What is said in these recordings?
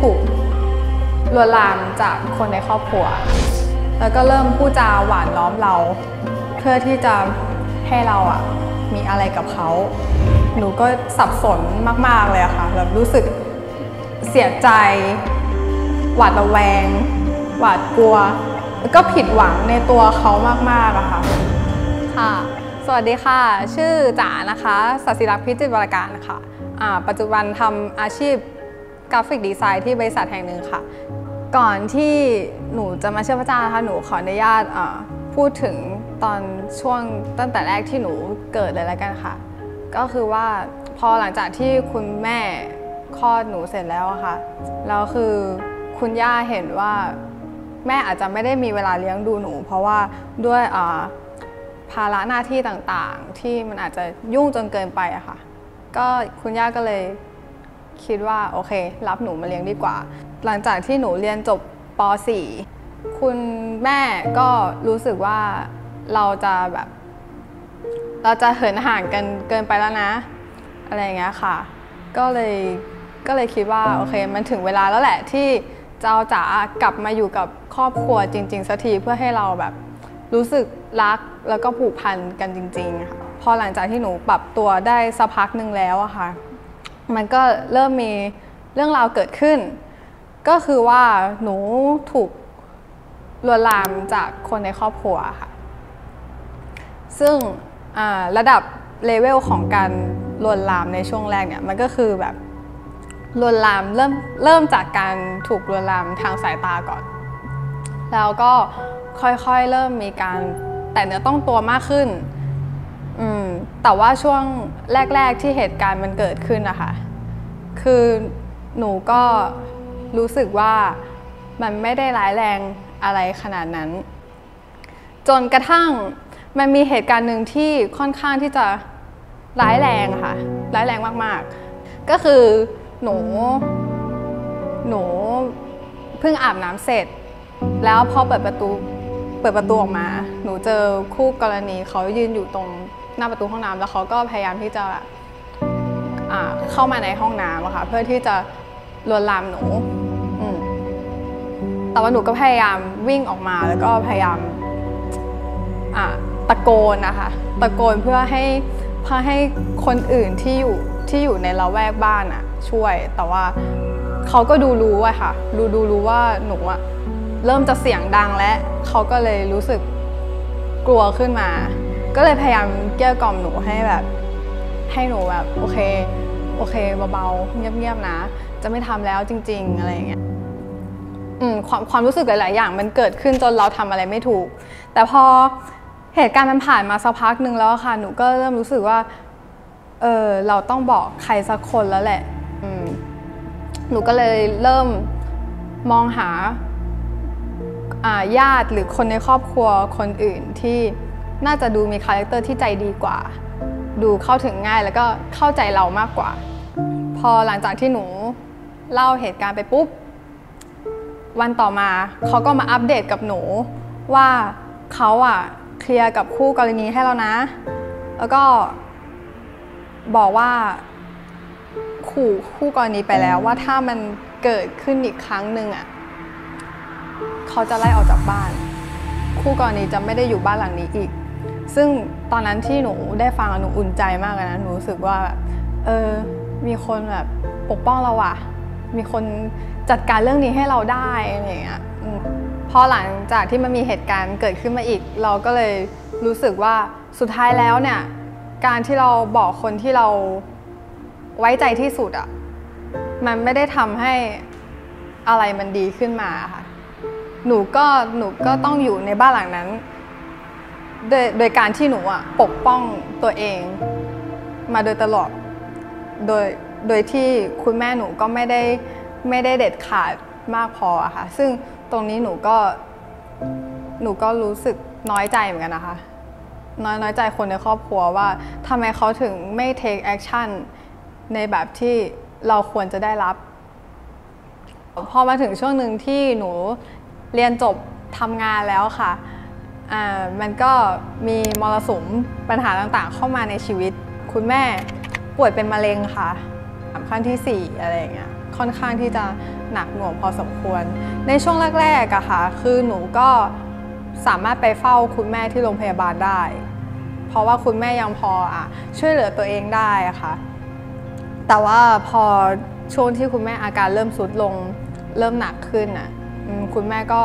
ถูกลวนลามจากคนในครอบครัว แล้วก็เริ่มพูดจาหวานล้อมเรา เพื่อที่จะให้เราอะมีอะไรกับเขา หนูก็สับสนมาก ๆ เลยอะค่ะแบบรู้สึกเสียใจ หวาดระแวง หวาดกลัว แล้วก็ผิดหวังในตัวเขามาก ๆอะค่ะ ค่ะ สวัสดีค่ะ ชื่อจ๋านะคะสัสิรักพิจิตรวรการค่ะอ่าปัจจุบันทำอาชีพ กราฟิกดีไซน์ที่บริษัทแห่งหนึ่งค่ะ ก่อนที่หนูจะมาเชื่อพระเจ้านะคะหนูขออนุญาตอ่าพูดถึงตอนช่วงตั้งแต่แรกที่หนูเกิดเลยแล้วกันค่ะ ก็คือว่าพอหลังจากที่คุณแม่คลอดหนูเสร็จแล้วค่ะแล้วคือคุณย่าเห็นว่าแม่อาจจะไม่ได้มีเวลาเลี้ยงดูหนู เพราะว่าด้วยอ่าภาระหน้าที่ต่างๆ ที่มันอาจจะยุ่งจนเกินไปอะค่ะ ก็คุณย่าก็เลย คิดว่าโอเค รับหนูมาเลี้ยงดีกว่า หลังจากที่หนูเรียนจบป .4 คุณแม่ก็รู้สึกว่าเราจะแบบ เราจะเหินห่างกันเกินไปแล้วนะ อะไรอย่างเงี้ยค่ะ ก็เลยก็เลยคิดว่าโอเค มันถึงเวลาแล้วแหละที่จะเอาจ๋ากลับมาอยู่กับครอบครัวจริง ๆสักทีเพื่อให้เราแบบรู้สึกรักแล้วก็ผูกพันกันจริง ๆ ค่ะ พอหลังจากที่หนูปรับตัวได้สักพักหนึ่งแล้วอะค่ะ มันก็เริ่มมีเรื่องราวเกิดขึ้น ก็คือว่าหนูถูกลวนลามจากคนในครอบครัวค่ะ ซึ่งระดับเลเวลของการลวนลามในช่วงแรกเนี่ยมันก็คือแบบลวนลามเริ่มเริ่มจากการถูกลวนลามทางสายตาก่อน แล้วก็ค่อยๆเริ่มมีการแต่เนื้อต้องตัวมากขึ้น แต่ว่าช่วงแรก ๆที่เหตุการณ์มันเกิดขึ้นนะคะคือหนูก็รู้สึกว่ามันไม่ได้ร้ายแรงอะไรขนาดนั้น จนกระทั่งมันมีเหตุการณ์หนึ่งที่ค่อนข้างที่จะร้ายแรงค่ะ ร้ายแรงมากๆ ก็คือหนู หนูเพิ่งอาบน้ำเสร็จ แล้วพอเปิดประตูเปิดประตูออกมา หนูเจอคู่กรณีเขายืนอยู่ตรง หน้าประตูห้องน้ำแล้วเขาก็พยายามที่จะเข้ามาในห้องน้ำอะค่ะเพื่อที่จะลวนลามหนูแต่ว่าหนูก็พยายามวิ่งออกมาแล้วก็พยายามตะโกนนะคะตะโกนเพื่อให้เพื่อให้คนอื่นที่อยู่ที่อยู่ในละแวกบ้านอะช่วย แต่ว่าเขาก็ดูรู้อะค่ะดูดูรู้ว่าหนูอะเริ่มจะเสียงดังและเขาก็เลยรู้สึกกลัวขึ้นมา ก็เลยพยายามเกลี้ยกล่อมหนูให้แบบ ให้หนูแบบโอเคโอเคเบาๆเงียบๆนะ จะไม่ทำแล้วจริง ๆ อะไรอย่างเงี้ยอืมความความรู้สึกหลาย ๆ อย่างมันเกิดขึ้นจนเราทำอะไรไม่ถูก แต่พอเหตุการณ์มันผ่านมาสักพักหนึ่งแล้วค่ะ หนูก็เริ่มรู้สึกว่า เออเราต้องบอกใครสักคนแล้วแหละอืมหนูก็เลยเริ่มมองหาญาติหรือคนในครอบครัวคนอื่นที่ น่าจะดูมี character ที่ใจดีกว่า ดูเข้าถึงง่ายแล้วก็เข้าใจเรามากกว่า พอหลังจากที่หนูเล่าเหตุการณ์ไปปุ๊บ วันต่อมาเขาก็มาอัปเดตกับหนูว่าเขาอะเคลียร์กับคู่กรณีให้แล้วนะ แล้วก็บอกว่าขู่คู่กรณีไปแล้วว่าถ้ามันเกิดขึ้นอีกครั้งหนึ่งอะเขาจะไล่ออกจากบ้าน คู่กรณีจะไม่ได้อยู่บ้านหลังนี้อีก ซึ่งตอนนั้นที่หนูได้ฟังอะหนูอุ่นใจมากเลยนะหนูรู้สึกว่าแบบเออมีคนแบบปกป้องเราอะมีคนจัดการเรื่องนี้ให้เราได้อะไรอย่างเงี้ยพอหลังจากที่มันมีเหตุการณ์เกิดขึ้นมาอีก เราก็เลยรู้สึกว่าสุดท้ายแล้วเนี่ยการที่เราบอกคนที่เราไว้ใจที่สุดอะมันไม่ได้ทำให้อะไรมันดีขึ้นมาค่ะหนูก็หนูก็ต้องอยู่ในบ้านหลังนั้น โดยโดยการที่หนูอะปกป้องตัวเอง มาโดยตลอดโดยโดยที่คุณแม่หนูก็ไม่ได้ไม่ได้เด็ดขาดมากพออะค่ะ ซึ่งตรงนี้หนูก็หนูก็รู้สึกน้อยใจเหมือนกันนะคะ น้อยน้อยใจคนในครอบครัวว่าทำไมเขาถึงไม่ take action ในแบบที่เราควรจะได้รับ พอมาถึงช่วงหนึ่งที่หนูเรียนจบทำงานแล้วค่ะ มันก็มีมรสุมปัญหาต่างๆ เข้ามาในชีวิต คุณแม่ป่วยเป็นมะเร็งค่ะขั้นที่ 4 อะไรอย่างเงี้ยค่อนข้างที่จะหนักหน่วงพอสมควร ในช่วงแรกๆอะค่ะ คือหนูก็สามารถไปเฝ้าคุณแม่ที่โรงพยาบาลได้ เพราะว่าคุณแม่ยังพออะช่วยเหลือตัวเองได้อะค่ะ แต่ว่าพอช่วงที่คุณแม่อาการเริ่มสุดลงเริ่มหนักขึ้นอะคุณแม่ก็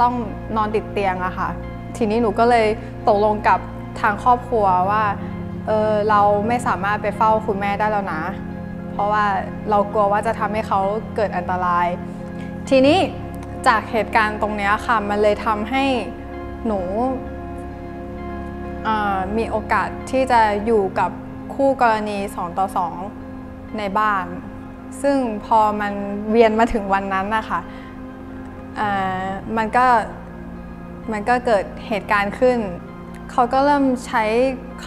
ต้องนอนติดเตียงอะค่ะ ทีนี้หนูก็เลยตกลงกับทางครอบครัวว่าเออเราไม่สามารถไปเฝ้าคุณแม่ได้แล้วนะ เพราะว่าเรากลัวว่าจะทำให้เขาเกิดอันตราย ทีนี้จากเหตุการณ์ตรงนี้ค่ะมันเลยทำให้หนูมีโอกาสที่จะอยู่กับคู่กรณี2ต่อ2ในบ้าน ซึ่งพอมันเวียนมาถึงวันนั้นนะคะมันก็ มันก็เกิดเหตุการณ์ขึ้น เขาก็เริ่มใช้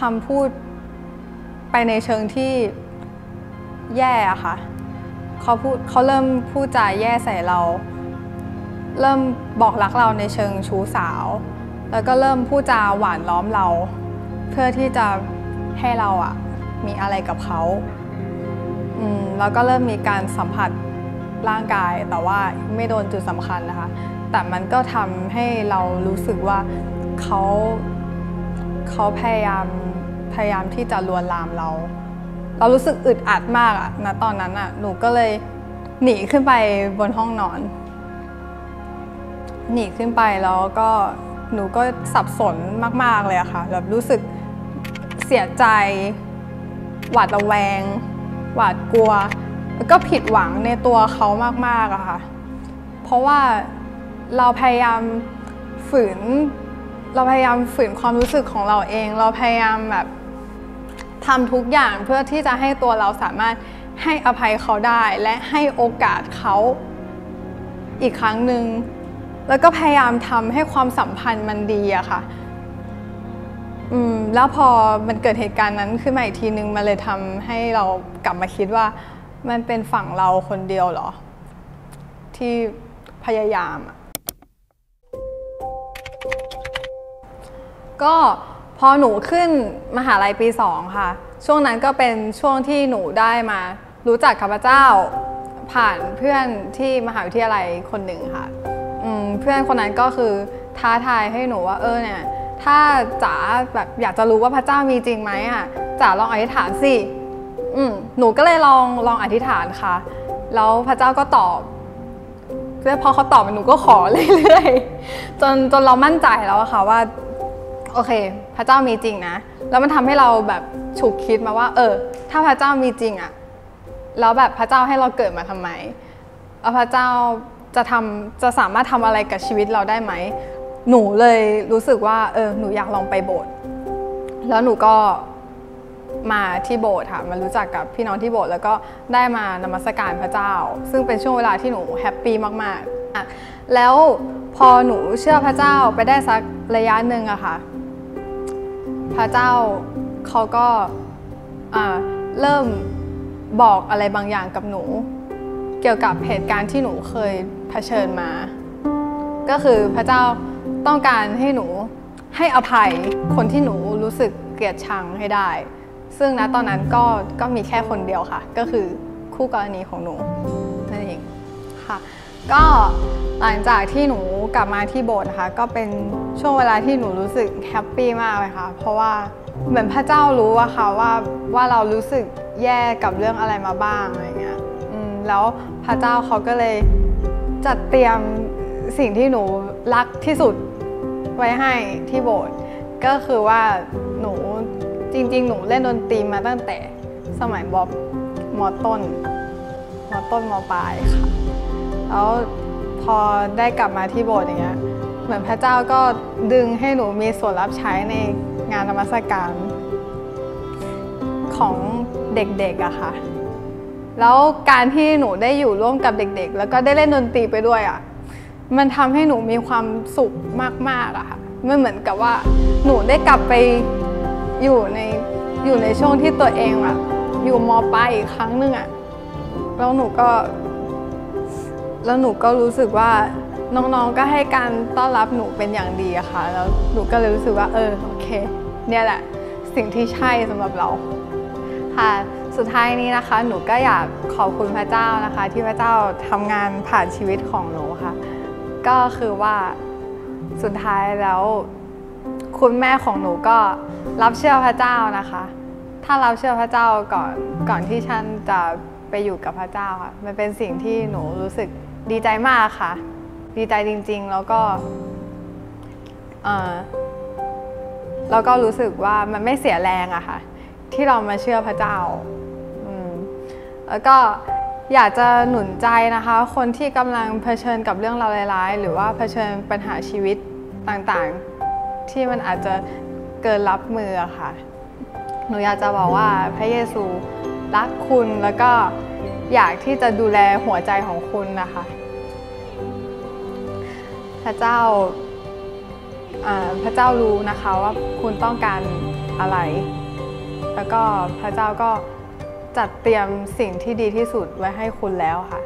คำพูดไปในเชิงที่แย่อะค่ะเขาพูดเขาเริ่มพูดจาแย่ใส่เรา เริ่มบอกรักเราในเชิงชู้สาว แล้วก็เริ่มพูดจาหวานล้อมเรา เพื่อที่จะให้เราอะมีอะไรกับเขาอืมแล้วก็เริ่มมีการสัมผัสร่างกายแต่ว่าไม่โดนจุดสำคัญนะคะ แต่มันก็ทำให้เรารู้สึกว่าเขาเขาพยายามพยายามที่จะลวนลามเรา เรารู้สึกอึดอัดมากอะนะตอนนั้นอะหนูก็เลยหนีขึ้นไปบนห้องนอน หนีขึ้นไปแล้วก็หนูก็สับสนมาก ๆ เลยอะค่ะแบบรู้สึกเสียใจ หวาดระแวง หวาดกลัว แล้วก็ผิดหวังในตัวเขามาก ๆอะค่ะ เพราะว่า เราพยายามฝืน เราพยายามฝืนความรู้สึกของเราเอง เราพยายามแบบทำทุกอย่างเพื่อที่จะให้ตัวเราสามารถให้อภัยเขาได้และให้โอกาสเขาอีกครั้งหนึ่งแล้วก็พยายามทำให้ความสัมพันธ์มันดีอะค่ะอืมแล้วพอมันเกิดเหตุการณ์นั้นขึ้นมาอีกทีนึงมันเลยทำให้เรากลับมาคิดว่า มันเป็นฝั่งเราคนเดียวเหรอ ที่พยายามอะ ก็พอหนูขึ้นมหาลัยปีสองค่ะ ช่วงนั้นก็เป็นช่วงที่หนูได้มารู้จักข้าพเจ้า ผ่านเพื่อนที่มหาวิทยาลัยคนหนึ่งค่ะเพื่อนคนนั้นก็คือท้าทายให้หนูว่าเออเนี่ยถ้าจ๋าแบบอยากจะรู้ว่าพระเจ้ามีจริงไหมอะจ๋าลองอธิษฐานสิอืมหนูก็เลยลองลองอธิษฐานค่ะ แล้วพระเจ้าก็ตอบแล้วพอเขาตอบหนูก็ขอเรื่อยๆจนจนเรามั่นใจแล้วอะค่ะว่า โอเค พระเจ้ามีจริงนะ แล้วมันทำให้เราแบบฉุกคิดมาว่า เออ ถ้าพระเจ้ามีจริงอะแล้วแบบพระเจ้าให้เราเกิดมาทำไมพระเจ้าจะทำจะสามารถทำอะไรกับชีวิตเราได้ไหม หนูเลยรู้สึกว่า เออ หนูอยากลองไปโบสถ์แล้วหนูก็มาที่โบสถ์ค่ะมารู้จักกับพี่น้องที่โบสถ์แล้วก็ได้มานมัสการพระเจ้า ซึ่งเป็นช่วงเวลาที่หนูแฮปปี้มากๆอะแล้วพอหนูเชื่อพระเจ้าไปได้สักระยะหนึ่งอะค่ะ พระเจ้าเขาก็เริ่มบอกอะไรบางอย่างกับหนู เกี่ยวกับเหตุการณ์ที่หนูเคยเผชิญมา ก็คือพระเจ้าต้องการให้หนูให้อภัยคนที่หนูรู้สึกเกลียดชังให้ได้ ซึ่งณตอนนั้นก็ก็มีแค่คนเดียวค่ะ ก็คือคู่กรณีของหนูนั่นเองค่ะ ก็หลังจากที่หนูกลับมาที่โบสถ์นะคะ ก็เป็นช่วงเวลาที่หนูรู้สึกแฮปปี้มากเลยค่ะ เพราะว่าเหมือนพระเจ้ารู้อะค่ะว่าว่าเรารู้สึกแย่กับเรื่องอะไรมาบ้างอะไรเงี้ยแล้วพระเจ้าเขาก็เลยจัดเตรียมสิ่งที่หนูรักที่สุดไว้ให้ที่โบสถ์ก็คือว่าหนูจริง ๆ หนูเล่นดนตรีมาตั้งแต่สมัยบอบมอต้นมอต้นมอปลายค่ะ แล้วพอได้กลับมาที่โบสถ์อย่างเงี้ยเหมือนพระเจ้าก็ดึงให้หนูมีส่วนรับใช้ในงานธรรมสการของเด็กๆอะค่ะ แล้วการที่หนูได้อยู่ร่วมกับเด็ก ๆ แล้วก็ได้เล่นดนตรีไปด้วยอะมันทำให้หนูมีความสุขมากๆอะค่ะมันเหมือนกับว่าหนูได้กลับไปอยู่ในอยู่ในช่วงที่ตัวเองอะอยู่มปลายอีกครั้งหนึ่งอะแล้วหนูก็ แล้วหนูก็รู้สึกว่าน้องๆก็ให้การต้อนรับหนูเป็นอย่างดีอะค่ะ แล้วหนูก็เลยรู้สึกว่า เออโอเค เนี่ยแหละสิ่งที่ใช่สำหรับเราค่ะสุดท้ายนี้นะคะ หนูก็อยากขอบคุณพระเจ้านะคะ ที่พระเจ้าทำงานผ่านชีวิตของหนูค่ะ ก็คือว่าสุดท้ายแล้ว คุณแม่ของหนูก็รับเชื่อพระเจ้านะคะ ถ้ารับเชื่อพระเจ้าก่อนก่อนที่ฉันจะไปอยู่กับพระเจ้าค่ะมันเป็นสิ่งที่หนูรู้สึก ดีใจมากค่ะ ดีใจจริง ๆ แล้วก็เอ่อแล้วก็รู้สึกว่ามันไม่เสียแรงอะค่ะ ที่เรามาเชื่อพระเจ้าอืมแล้วก็อยากจะหนุนใจนะคะ คนที่กำลังเผชิญกับเรื่องราวร้ายๆ หรือว่าเผชิญปัญหาชีวิตต่างๆ ที่มันอาจจะเกินรับมืออะค่ะ หนูอยากจะบอกว่าพระเยซูรักคุณแล้วก็ อยากที่จะดูแลหัวใจของคุณนะคะ พระเจ้าาพระเจ้ารู้นะคะว่าคุณต้องการอะไร แล้วก็พระเจ้าก็จัดเตรียมสิ่งที่ดีที่สุดไว้ให้คุณแล้วค่ะ